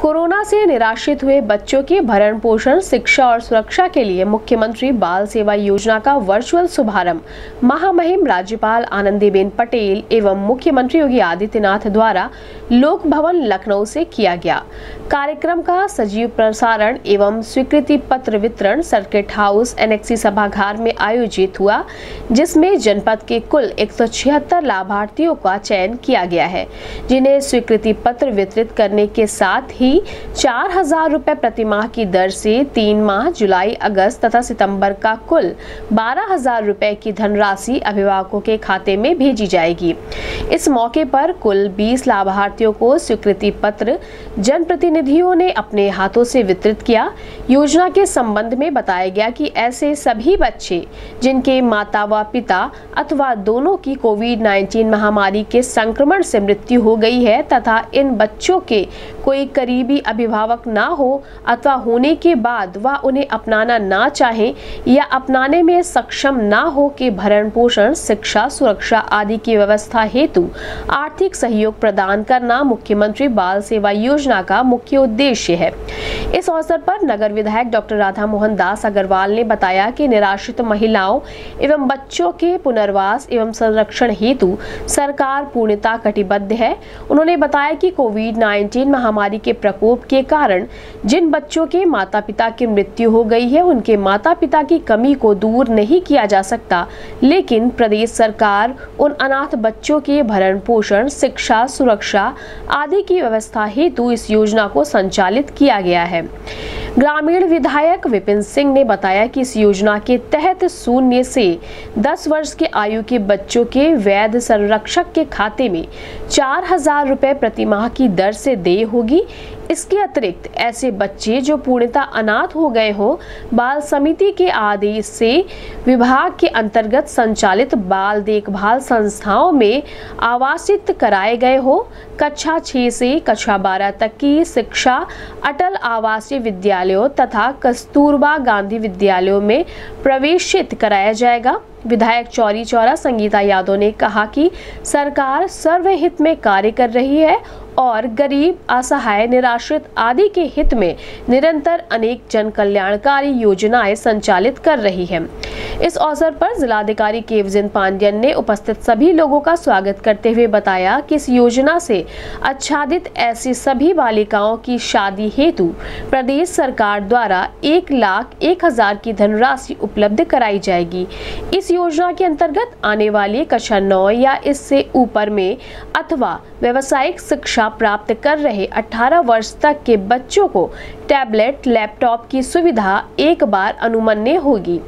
Corona से निराशित हुए बच्चों के भरण पोषण, शिक्षा और सुरक्षा के लिए मुख्यमंत्री बाल सेवा योजना का वर्चुअल शुभारंभ। महामहिम राज्यपाल आनंदीबेन पटेल एवं मुख्यमंत्री योगी आदित्यनाथ द्वारा लोक भवन लखनऊ से किया गया। कार्यक्रम का सजीव प्रसारण एवं स्वीकृति पत्र वितरण सर्किट हाउस एनएक्सी सभागार में आयोजित हुआ, जिसमें जनपद के कुल एक सौ छिहत्तर लाभार्थियों का चयन किया गया है। जिन्हें स्वीकृति पत्र वितरित करने के साथ ही चार हज़ार रूपए प्रति माह की दर से तीन माह जुलाई, अगस्त तथा सितंबर का कुल बारह हज़ार रूपए की धनराशि अभिभावकों के खाते में भेजी जाएगी। इस मौके पर कुल 20 लाभार्थियों को स्वीकृति पत्र जनप्रतिनिधियों ने अपने हाथों से वितरित किया। योजना के संबंध में बताया गया कि ऐसे सभी बच्चे, जिनके माता व पिता अथवा दोनों की कोविड 19 महामारी के संक्रमण से मृत्यु हो गई है तथा इन बच्चों के कोई करीबी अभिभावक ना हो अथवा होने के बाद वह उन्हें अपनाना ना चाहे या अपनाने में सक्षम ना हो के भरण पोषण, शिक्षा, सुरक्षा आदि की व्यवस्था हेतु आर्थिक सहयोग प्रदान करना मुख्यमंत्री बाल सेवा योजना का मुख्य उद्देश्य है। इस अवसर पर नगर विधायक डॉक्टर राधा मोहन दास अग्रवाल ने बताया कि निराश्रित महिलाओं एवं बच्चों के पुनर्वास एवं संरक्षण हेतु सरकार पूर्णता कटिबद्ध है। उन्होंने बताया कि कोविड 19 महामारी के प्रकोप के कारण जिन बच्चों के माता पिता की मृत्यु हो गई है, उनके माता पिता की कमी को दूर नहीं किया जा सकता। लेकिन प्रदेश सरकार उन अनाथ बच्चों के भरण पोषण, शिक्षा, सुरक्षा आदि की व्यवस्था हेतु इस योजना को संचालित किया गया है। ग्रामीण विधायक विपिन सिंह ने बताया कि इस योजना के तहत शून्य से 10 वर्ष के आयु के बच्चों के वैध संरक्षक के खाते में चार हज़ार रूपए प्रति माह की दर से देय होगी। इसके अतिरिक्त ऐसे बच्चे जो पूर्णतः अनाथ हो गए हो, बाल समिति के आदेश से विभाग के अंतर्गत संचालित बाल देखभाल संस्थाओं में आवासित कराए गए हो। कक्षा 6 से कक्षा 12 तक की शिक्षा अटल आवासीय विद्यालयों तथा कस्तूरबा गांधी विद्यालयों में प्रवेशित कराया जाएगा। विधायक चौरी चौरा, संगीता यादव ने कहा कि सरकार सर्वहित में कार्य कर रही है और गरीब, असहाय, निराश्रित आदि के हित में निरंतर अनेक जन कल्याणकारी योजनाएँ संचालित कर रही है। इस अवसर पर जिलाधिकारी केवजिन पांड्यन ने उपस्थित सभी लोगों का स्वागत करते हुए बताया कि इस योजना से आच्छादित ऐसी सभी बालिकाओं की शादी हेतु प्रदेश सरकार द्वारा एक लाख एक हज़ार की धनराशि उपलब्ध कराई जाएगी। इस योजना के अंतर्गत आने वाली कक्षा नौ या इससे ऊपर में अथवा व्यवसायिक शिक्षा प्राप्त कर रहे 18 वर्ष तक के बच्चों को टैबलेट, लैपटॉप की सुविधा एक बार अनुमन्य होगी।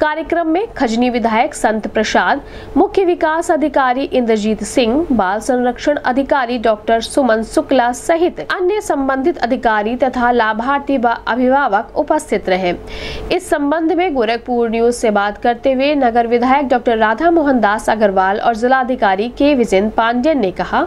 कार्यक्रम में खजनी विधायक संत प्रसाद, मुख्य विकास अधिकारी इंद्रजीत सिंह, बाल संरक्षण अधिकारी डॉक्टर सुमन शुक्ला सहित अन्य संबंधित अधिकारी तथा लाभार्थी व अभिभावक उपस्थित रहे। इस संबंध में गोरखपुर न्यूज़ से बात करते हुए नगर विधायक डॉक्टर राधा मोहन दास अग्रवाल और जिलाधिकारी के विजय पांडेन ने कहा।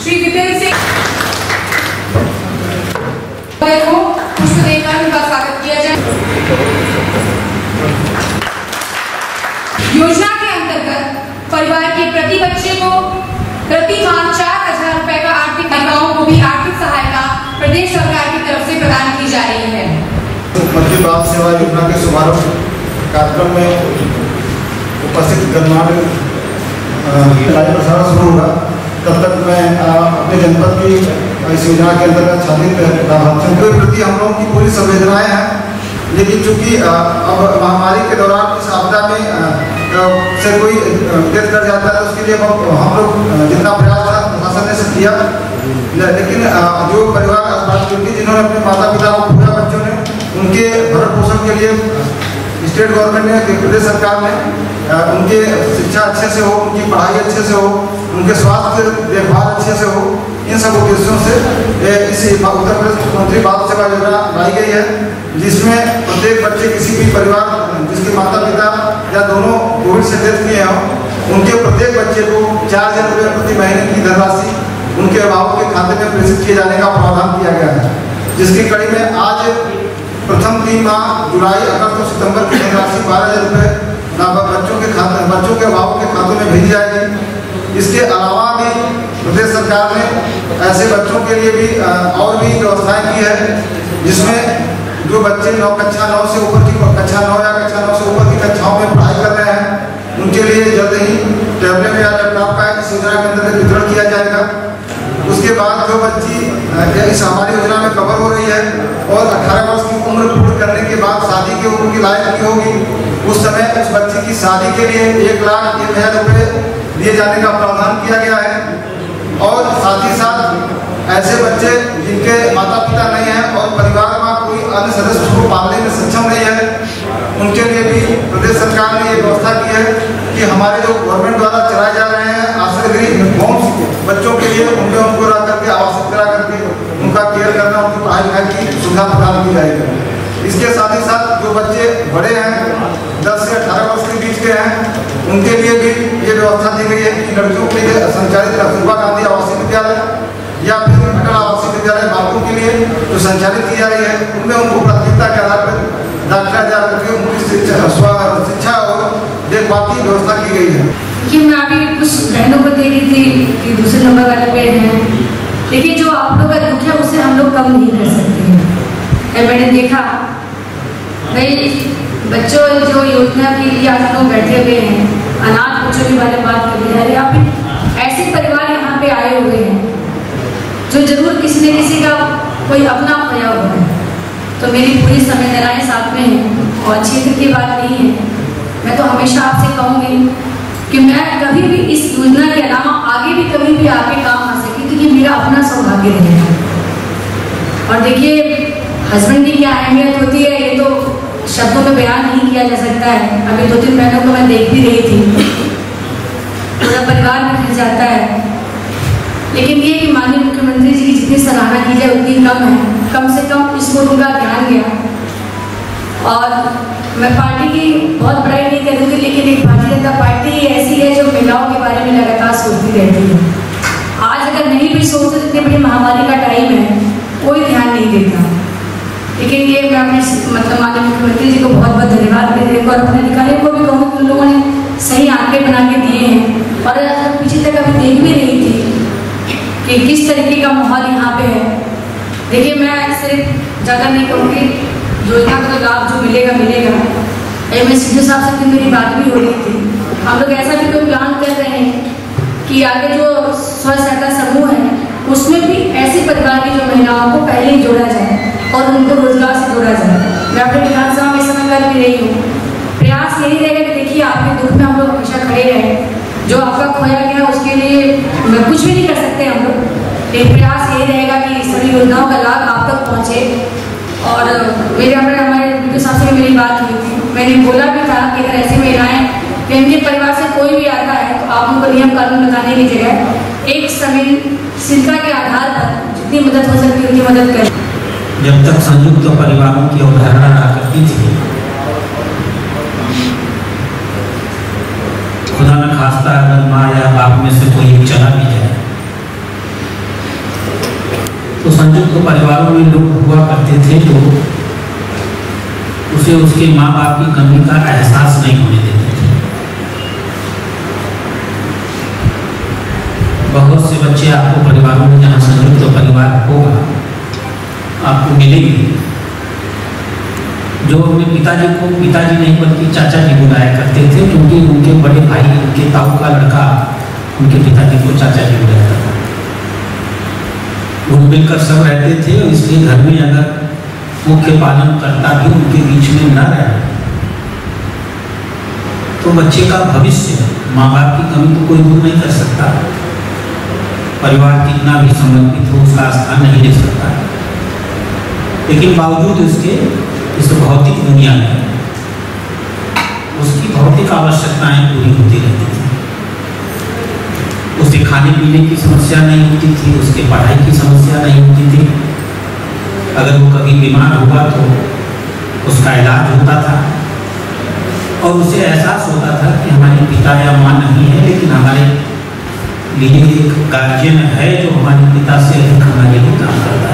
श्री विपिन सिंह को पुष्प देकर उनका स्वागत किया जाए योजना के अंतर्गत परिवार के प्रति बच्चे को प्रति माह चार हज़ार रुपए का आर्थिक महिलाओं को भी आर्थिक सहायता प्रदेश सरकार की तरफ़ से प्रदान की जा रही है मुख्यमंत्री बाल सेवा योजना के शुभारंभ कार्यक्रम में उपस्थित गणमान्य लाइव प्रसारण शुरू होगा। तब तक मैं अपने जनपद की इस योजना के अंतर्गत छात्रित लाभार्थियों के प्रति हम लोगों की पूरी संवेदनाएँ हैं। लेकिन चूँकि अब महामारी के दौरान इस आपदा में से कोई डेथ कर जाता है तो उसके लिए हम लोग जितना प्रयास था प्रशासन ने किया। लेकिन जो परिवार जिन्होंने अपने माता पिता को पूरा बच्चों ने उनके भरण पोषण के लिए स्टेट गवर्नमेंट ने प्रदेश सरकार ने उनके शिक्षा अच्छे से हो, उनकी पढ़ाई अच्छे से हो, उनके स्वास्थ्य देखभाल अच्छे से हो, इन सब उद्देश्यों से इस उत्तर प्रदेश मुख्यमंत्री बाल सेवा योजना लाई गई है, जिसमें प्रत्येक बच्चे किसी भी परिवार, जिसके माता पिता या दोनों कोविड से डेथ किए हों, उनके प्रत्येक बच्चे को चार हज़ार रुपये प्रति महीने की धनराशि उनके अभिभावक के खाते में प्रेषित किए जाने का प्रावधान किया गया है। जिसकी कड़ी में आज प्रथम तीन माह जुलाई, अगस्त और सितंबर की धनराशि बारह हज़ार रुपये नाबालिग बच्चों के खाते, बच्चों के अभावों के खातों में भेजी जाएगी। इसके अलावा भी प्रदेश सरकार ने ऐसे बच्चों के लिए भी और भी व्यवस्थाएँ की है, जिसमें जो बच्चे नौ कक्षा नौ से ऊपर की, कक्षा नौ या कक्षा नौ से ऊपर की कक्षाओं में पढ़ाई कर रहे हैं, उनके लिए जल्द ही टैबलेट या लैपटॉप का इस योजना के अंतर्गत वितरण किया जाएगा। उसके बाद जो बच्ची इस हमारी योजना में कवर हो रही है और 18 वर्ष की उम्र पूर्ण करने के बाद शादी की उम्र की लायक नहीं होगी। उस समय उस बच्चे की शादी के लिए एक लाख एक हज़ार रुपये दिए जाने का प्रावधान किया गया है। और साथ ही साथ ऐसे बच्चे जिनके माता पिता नहीं हैं और परिवार में कोई अन्य सदस्य उसको पालने में सक्षम नहीं है उनके लिए भी प्रदेश सरकार ने ये व्यवस्था की है कि हमारे जो गवर्नमेंट द्वारा चलाए जा रहे हैं आश्रय गृह होम्स बच्चों के लिए उनमें उनको रह करके आवासित करा करके उनका केयर करना उनकी पढ़ाई लिखाई की सुविधा प्रदान की जाएगी इसके साथ ही साथ जो बच्चे बड़े हैं, दस से अठारह वर्ष के बीच के हैं, उनके लिए भी ये व्यवस्था दी गई है कि लड़कियों के लिए संचालित कस्तूरबा गांधी आवासीय विद्यालय या फिर अटल आवासीय विद्यालय बालकों के लिए जो तो संचालित की जा रही है, उनमें उनको प्राथमिकता के आधार पर दाखिला जा करके उनकी शिक्षा शिक्षा और देखभाल की व्यवस्था की गई है। कि मैं अभी कुछ बहनों को दे रही थी कि दूसरे नंबर वाले पे हैं। लेकिन जो आप लोग का दुख है, उसे हम लोग कम नहीं कर सकते हैं। मैंने देखा, भाई, बच्चों, जो योजना के लिए आज लोग बैठे हुए हैं, अनाथ बच्चों के बारे में बात कर रही है या फिर ऐसे परिवार यहाँ पे आए हुए हैं, जो ज़रूर किसी न किसी का कोई अपना खोया हुआ है। तो मेरी पूरी संवेदनाएँ साथ में हैं, और क्षेत्र की बात नहीं है। मैं तो हमेशा आपसे कहूँगी कि मैं कभी भी इस योजना के अलावा आगे भी कभी भी आपके काम आ सकी ये मेरा अपना सौभाग्य रहेगा और देखिए हस्बैंड की क्या अहमियत होती है, ये तो शब्दों में बयान नहीं किया जा सकता है। अभी दो तीन बहनों को मैं देख भी रही थी। पूरा परिवार में जाता है। लेकिन ये कि माननीय मुख्यमंत्री जी की जितनी सराहना की जाए, उतनी कम है। कम से कम इसको उनका ध्यान गया। और मैं पार्टी की बहुत बड़ाई नहीं करूँगी, लेकिन एक भारतीय जनता पार्टी ऐसी है जो महिलाओं के बारे में लगातार सोचती रहती है। आज अगर नहीं भी सोचते इतनी बड़ी महामारी का टाइम है, कोई ध्यान नहीं देता। लेकिन ये मैं अपने मतलब माननीय मुख्यमंत्री जी को बहुत बहुत धन्यवाद देती हूँ और अपने अधिकारियों को भी कि उन लोगों ने सही आंकड़े बना के दिए हैं। और पीछे तक अभी देख भी रही थी कि किस तरीके का माहौल यहाँ पे है। देखिए, मैं सिर्फ़ ज़्यादा नहीं कहूँगी, योजना का तो लाभ जो मिलेगा मिलेगा। एम एस सी साहब से मेरी बात भी हो रही थी। हम लोग ऐसा भी कोई प्लान कर रहे हैं कि आगे जो स्व सहायता समूह है, उसमें भी ऐसे परिवार की जो महिलाओं को पहले ही जोड़ा जाए। और उनको रोज़गार से जोड़ा जाए। मैं अपने विधानसभा में समय कर भी रही हूँ। प्रयास यही रहेगा कि देखिए, आपके दुख में हम लोग हमेशा खड़े रहें। जो आपका खोया गया, उसके लिए कुछ भी नहीं कर सकते हम लोग। लेकिन प्रयास यही रहेगा कि सभी योजनाओं का लाभ आप तक पहुँचे। और मेरे अपने, हमारे उनके साथ से मेरी बात हुई थी। मैंने बोला भी था कि अगर ऐसी महिलाएँ फैमिली परिवार से कोई भी आता है तो आप उनको नियम कानून बताने की जगह एक समय संवेदनशीलता के आधार पर जितनी मदद हो सकती है उतनी मदद करें। जब तक संयुक्त परिवारों की अवधारणा रहा करती थी खुदा न खास्ता अगर माँ या बाप में से कोई चला भी जाए तो संयुक्त परिवारों में लोग हुआ करते थे जो उसे उसके माँ बाप की कमी का एहसास नहीं होने देते बहुत से बच्चे आपको परिवारों में जहाँ संयुक्त परिवार होगा आपको मिलेगी। जो अपने पिताजी को, पिताजी नहीं, बल्कि चाचा जी बुलाया करते थे, क्योंकि उनके बड़े भाई, उनके ताऊ का लड़का, उनके पिताजी को चाचा जी बुलाया था। घुल मिलकर सब रहते थे इसलिए घर में अगर मुख्य पालन करता भी उनके बीच में न रहे तो बच्चे का भविष्य माँ बाप की कमी तो कोई दूर नहीं कर सकता। परिवार कितना भी समर्पित हो, उसका स्थान नहीं ले सकता। लेकिन बावजूद इसके, इस भौतिक दुनिया में, उसकी भौतिक आवश्यकताएँ पूरी होती रहती थी। उसके खाने पीने की समस्या नहीं होती थी, उसके पढ़ाई की समस्या नहीं होती थी। अगर वो कभी बीमार हुआ तो उसका इलाज होता था। और उसे एहसास होता था कि हमारे पिता या माँ नहीं है, लेकिन हमारे लिए एक गार्जियन है जो हमारे पिता से अधिक हमारे लिए काम करता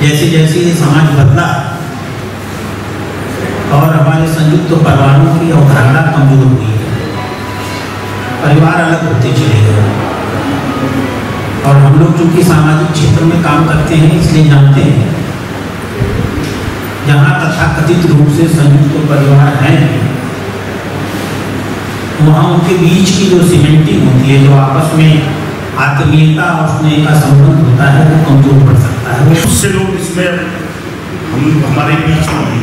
जैसे जैसे ये समाज बदला और हमारे संयुक्त तो परिवारों की अवधारणा कमज़ोर हुई है। परिवार अलग होते चले गए और हम लोग चूँकि सामाजिक क्षेत्र में काम करते हैं, इसलिए जानते हैं, जहाँ तथाकथित रूप से संयुक्त तो परिवार हैं, वहाँ उनके बीच की जो सीमेंटिंग होती है, जो आपस में आत्मीयता और स्नेह का संबंध होता है, वो कमज़ोर पड़ सकता है। बहुत से लोग इसमें हम, हमारे बीच में है।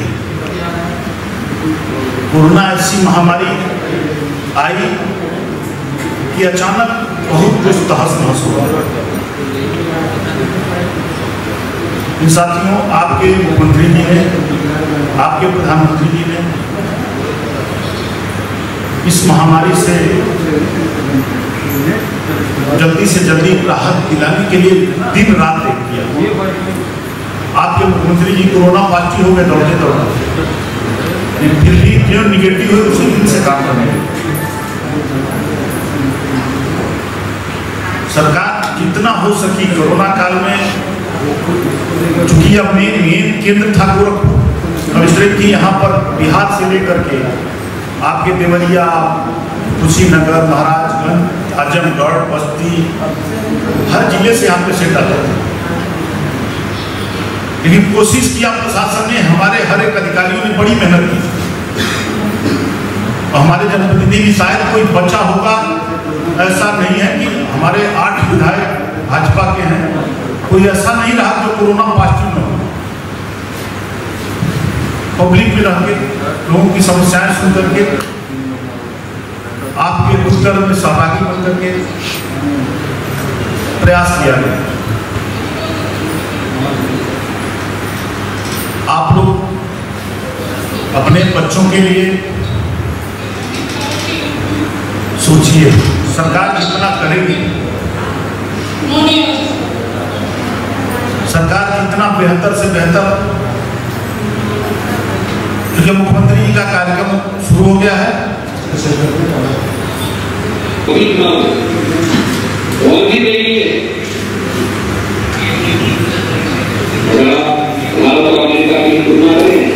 कोरोना ऐसी महामारी आई कि अचानक बहुत कुछ तहस नहस हुआ। इन साथियों, आपके मुख्यमंत्री जी ने, आपके प्रधानमंत्री जी ने इस महामारी से जल्दी से जल्दी राहत दिलाने के लिए दिन रात एक किया आपके मुख्यमंत्री जी कोरोना पॉजिटिव हो गए, दौड़ते दौड़ते। फिर भी जो निगेटिव हुए, उसी दिन से काम करने सरकार जितना हो सकी कोरोना काल में, चूँकि अब मेन मेन केंद्र गोरखपुर मजिस्ट्रेट की यहाँ पर बिहार से लेकर के आपके देवरिया, कुशीनगर, महाराजगंज आजमगढ़ बस्ती, हर ज़िले से यहाँ पे सेट आता था लेकिन कोशिश किया प्रशासन ने, हमारे हर एक अधिकारियों ने बड़ी मेहनत की। और हमारे जनप्रतिनिधि भी शायद कोई बच्चा होगा, ऐसा नहीं है कि हमारे आठ विधायक भाजपा के हैं। कोई ऐसा नहीं रहा जो कोरोना पॉजिटिव न हो। पब्लिक में रह के, लोगों की समस्याएँ सुन करके आपके दुष्कर्म में सहभागी बन करके प्रयास किया गया। आप लोग अपने बच्चों के लिए सोचिए, सरकार कितना करेगी? सरकार कितना बेहतर से बेहतर? क्योंकि मुख्यमंत्री जी का कार्यक्रम शुरू हो गया है। अगर आप भारत और अमेरिका की तुलना करें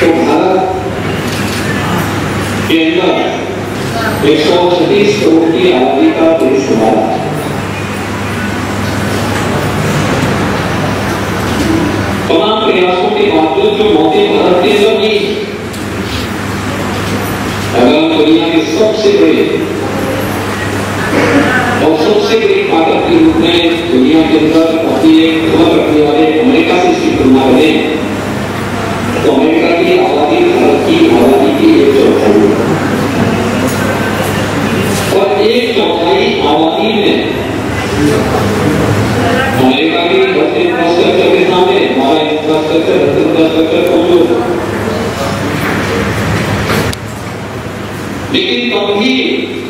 तो करोड़ की आबादी का देश हमारा तमाम प्रयासों के बावजूद जो मौतें भारत के अंदर सबसे बड़ी ताकत के रूप में दुनिया के अंदर अपनी एक खबर रखने वाले अमेरिका से इसकी तुलना करें तो अमेरिका की आबादी, भारत की आबादी की एक चौथाई। और एक चौथाई आबादी में अमेरिका की बढ़ते इंफ्रास्ट्रक्चर के सामने, हमारा इंफ्रास्ट्रक्चर इंफ्रास्ट्रक्चर कमज़ोर लेकिन तब भी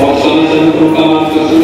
और समय समय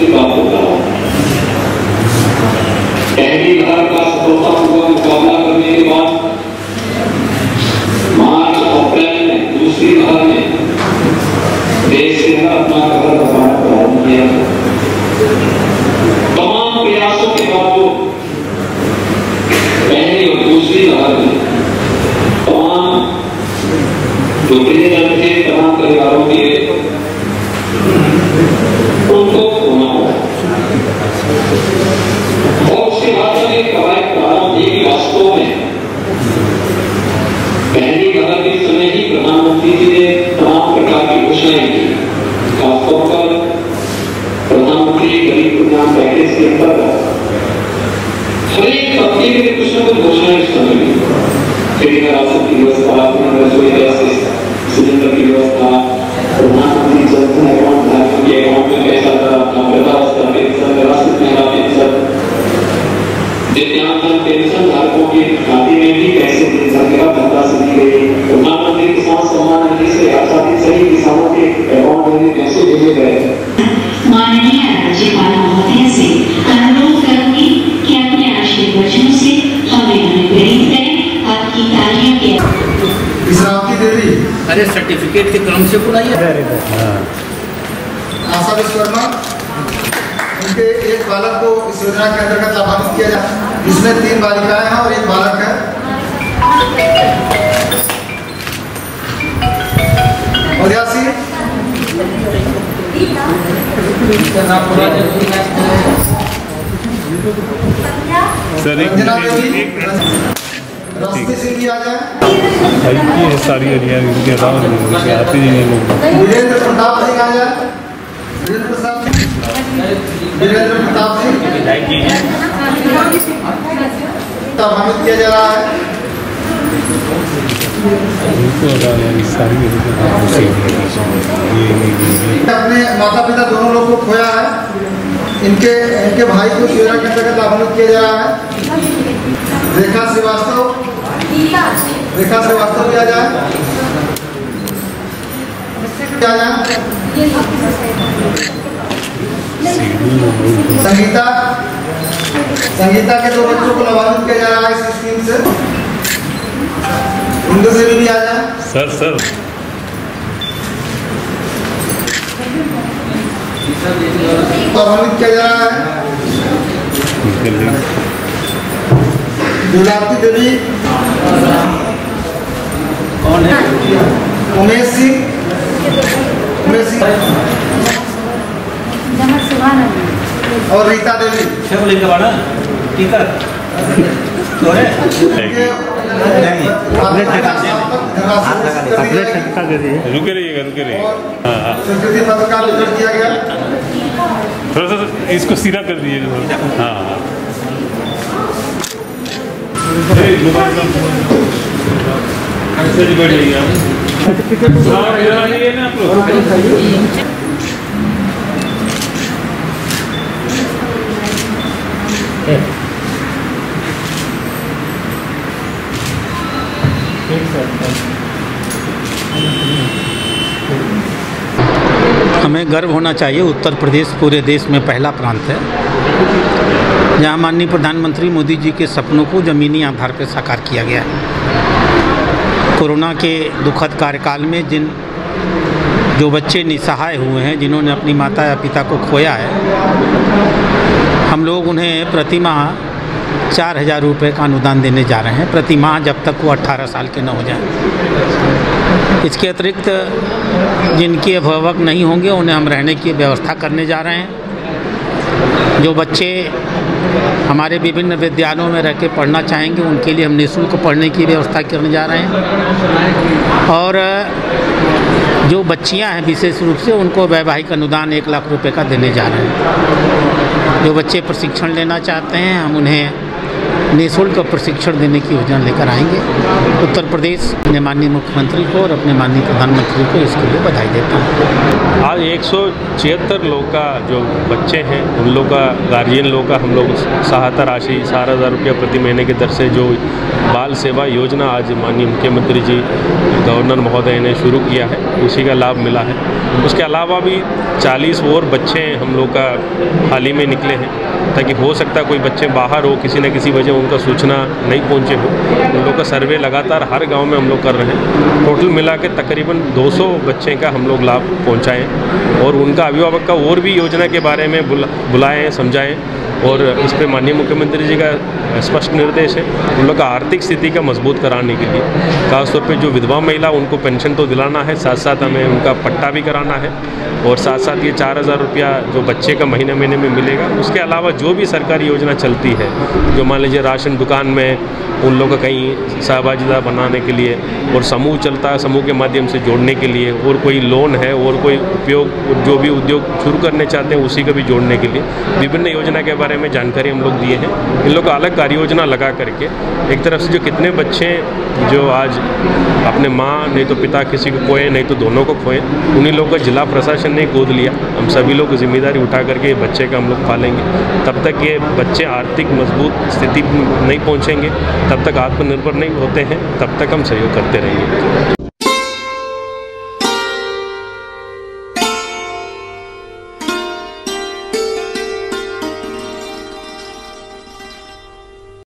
के समय ही प्रधानमंत्री जी ने तमाम प्रकार की घोषणाएँ की। खासतौर पर प्रधानमंत्री गरीब कल्याण पैकेज के अंतर्गत हर एक तबके के लिए कुछ न कुछ घोषणाएँ इस की। राशन की व्यवस्था रसोई गैस सिलेंडर की व्यवस्था, प्रधानमंत्री जन अकाउंट धारकों के अकाउंट में पैसा अपना वृद्धावस्था पेंशन राष्ट्रीय महिला पेंशन दिव्यांगजन पेंशन धारकों के खाते में भी पैसे दे सकेगा से दी गई। प्रधानमंत्री किसान सम्मान निधि से आसानी सही किसानों के अकाउंट में पैसे भेजे गए। माननीय राज्यपाल महोदय से अनुरोध करूँगी कि अपने आशीर्वचनों से हमें अनुग्रहित करें आपकी तालियों के अरे सर्टिफिकेट के क्रम से बुलाइए। आशा विश्वकर्मा उनके एक बालक को इस योजना के अंतर्गत लाभान्वित किया जाए जिसमें तीन बालिकाएँ हैं और एक बालक है। उदयासी सर एक आ जाए। है सारी हरियाँ इनके अलावा आते ही नहीं लोग। वीरेंद्र प्रताप सिंह आ जाए। वीरेंद्र प्रताप सिंह। वीरेंद्र प्रताप सिंह। लाभान्वित किया जा रहा है अपने माता पिता दोनों लोग को खोया है। इनके इनके भाई को योजना के अंतर्गत लाभान्वित किया जा रहा है। रेखा श्रीवास्तव रेखा श्रीवास्तव किया जाए। क्या जाए। संगीता संगीता के दो बच्चों को लाभान्वित किया जा रहा है इस स्कीम से। उनको से भी आ जाए सर सर। लाभान्वित किया जा रहा है। गुलाबती देवी कौन है उमेश सिंह। उमेश सिंह। और रीता देवी। तो रुके रहिएगा रुके रहिएगा। हाँ हाँ। किया गया। थोड़ा सा इसको सीधा कर दीजिए हाँ हाँ। आइए ना आप लोग। हमें गर्व होना चाहिए। उत्तर प्रदेश पूरे देश में पहला प्रांत है। जहाँ माननीय प्रधानमंत्री मोदी जी के सपनों को ज़मीनी आधार पर साकार किया गया है। कोरोना के दुखद कार्यकाल में जिन जो बच्चे निसहाय हुए हैं, जिन्होंने अपनी माता या पिता को खोया है, हम लोग उन्हें प्रति माह चार हज़ार रुपये का अनुदान देने जा रहे हैं। प्रति माह जब तक वो 18 साल के न हो जाएँ। इसके अतिरिक्त जिनके अभिभावक नहीं होंगे, उन्हें हम रहने की व्यवस्था करने जा रहे हैं। जो बच्चे हमारे विभिन्न विद्यालयों में रह के पढ़ना चाहेंगे, उनके लिए हम निःशुल्क पढ़ने की व्यवस्था करने जा रहे हैं। और जो बच्चियाँ हैं, विशेष रूप से उनको वैवाहिक अनुदान एक लाख रुपए का देने जा रहे हैं। जो बच्चे प्रशिक्षण लेना चाहते हैं, हम उन्हें निःशुल्क प्रशिक्षण देने की योजना लेकर आएँगे। उत्तर प्रदेश अपने माननीय मुख्यमंत्री को और अपने माननीय प्रधानमंत्री को इसके लिए बधाई देता हूँ। आज एक सौ छिहत्तर लोग का जो बच्चे हैं, उन लोग का गार्जियन लोग का हम लोग सहायता राशि, चार हज़ार रुपया प्रति महीने की दर से जो बाल सेवा योजना आज माननीय मुख्यमंत्री जी, गवर्नर महोदय ने शुरू किया है, उसी का लाभ मिला है। उसके अलावा भी 40 और बच्चे हम लोग का हाल ही में निकले हैं। ताकि हो सकता है कोई बच्चे बाहर हो, किसी न किसी वजह उनका सूचना नहीं पहुँचे हो। उन लोग का सर्वे लगातार हर गाँव में हम लोग कर रहे हैं। टोटल मिला के तकरीबन 200 बच्चे का हम लोग लाभ पहुँचाएँ और उनका अभिभावक का और भी योजना के बारे में बुला, बुलाएँ, समझाएँ। और इस पर माननीय मुख्यमंत्री जी का स्पष्ट निर्देश है उन लोग का आर्थिक स्थिति का मज़बूत कराने के लिए। खासतौर पर जो विधवा महिला, उनको पेंशन तो दिलाना है साथ साथ हमें उनका पट्टा भी कराना है और साथ साथ ये चार हज़ार रुपया जो बच्चे का महीने महीने में मिलेगा, उसके अलावा जो भी सरकारी योजना चलती है, जो मान लीजिए राशन दुकान में उन लोगों का कहीं सहभागिता बनाने के लिए और समूह चलता है, समूह के माध्यम से जोड़ने के लिए और कोई लोन है और कोई उपयोग, जो भी उद्योग शुरू करने चाहते हैं, उसी को भी जोड़ने के लिए। विभिन्न योजना के बारे में जानकारी हम लोग दिए हैं। इन लोग को अलग कार्य योजना लगा करके एक तरफ़ से जो कितने बच्चे जो आज अपने माँ, नहीं तो पिता किसी को खोए, नहीं तो दोनों को खोए, उन्हीं लोगों का जिला प्रशासन ने गोद लिया। हम सभी लोग ज़िम्मेदारी उठा करके बच्चे का हम लोग पालेंगे। तब तक ये बच्चे आर्थिक मज़बूत स्थिति नहीं पहुँचेंगे। तब तक आत्मनिर्भर नहीं होते हैं तब तक हम सहयोग करते रहेंगे।